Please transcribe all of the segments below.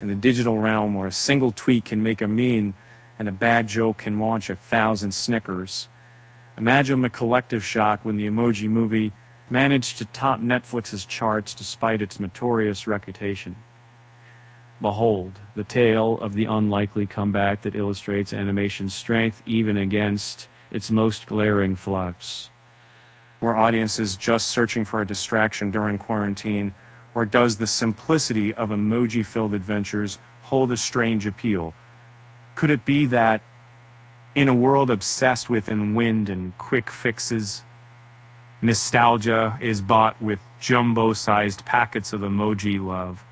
in the digital realm where a single tweet can make a meme and a bad joke can launch a thousand snickers. Imagine the collective shock when the emoji movie managed to top Netflix's charts despite its notorious reputation. Behold, the tale of the unlikely comeback that illustrates animation's strength even against its most glaring flaws. Were audiences just searching for a distraction during quarantine, or does the simplicity of emoji filled adventures hold a strange appeal? Could it be that, in a world obsessed with and wind and quick fixes, nostalgia is bought with jumbo sized packets of emoji love?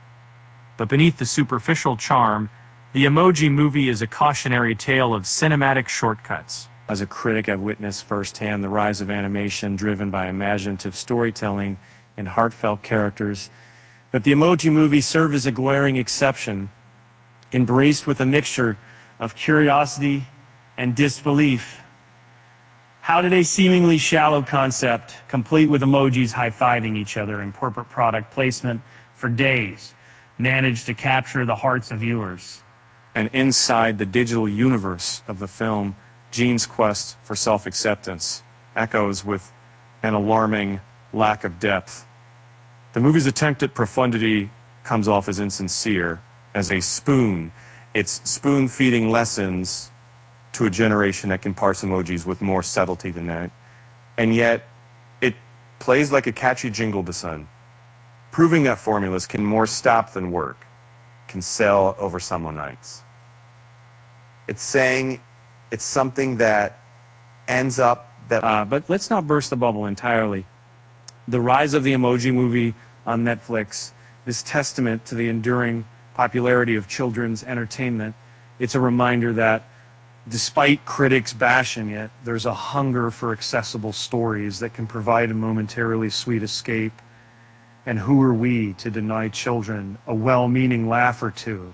But beneath the superficial charm, the emoji movie is a cautionary tale of cinematic shortcuts. As a critic, I've witnessed firsthand the rise of animation driven by imaginative storytelling and heartfelt characters. But the emoji movie served as a glaring exception, embraced with a mixture of curiosity and disbelief. How did a seemingly shallow concept, complete with emojis high-fiving each other in corporate product placement for days, manage to capture the hearts of viewers? And inside the digital universe of the film, Gene's quest for self-acceptance echoes with an alarming lack of depth. The movie's attempt at profundity comes off as insincere, as a spoon. It's spoon feeding lessons to a generation that can parse emojis with more subtlety than that. And yet, it plays like a catchy jingle to Sun, proving that formulas can more stop than work, can sell over summer nights. It's saying it's something that ends up that. Uh, but let's not burst the bubble entirely. The rise of the emoji movie on Netflix is testament to the enduring popularity of children's entertainment. It's a reminder that despite critics bashing it, there's a hunger for accessible stories that can provide a momentarily sweet escape. And who are we to deny children a well meaning laugh or two?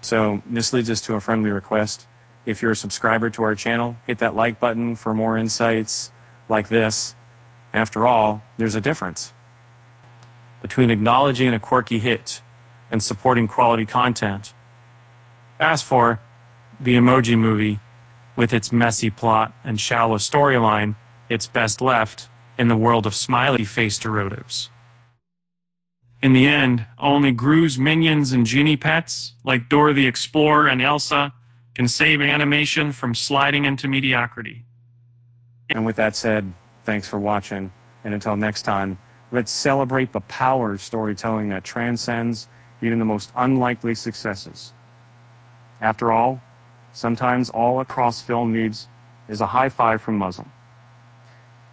So, this leads us to a friendly request. If you're a subscriber to our channel, hit that like button for more insights like this. After all, there's a difference between acknowledging a quirky hit and supporting quality content. As for the Emoji Movie, with its messy plot and shallow storyline, it's best left in the world of smiley-faced derivatives. In the end, only Gru's minions and genie pets, like Dora the Explorer and Elsa, can save animation from sliding into mediocrity. And with that said, thanks for watching, and until next time, let's celebrate the power of storytelling that transcends even the most unlikely successes. After all, sometimes all a cross film needs is a high five from Muslim.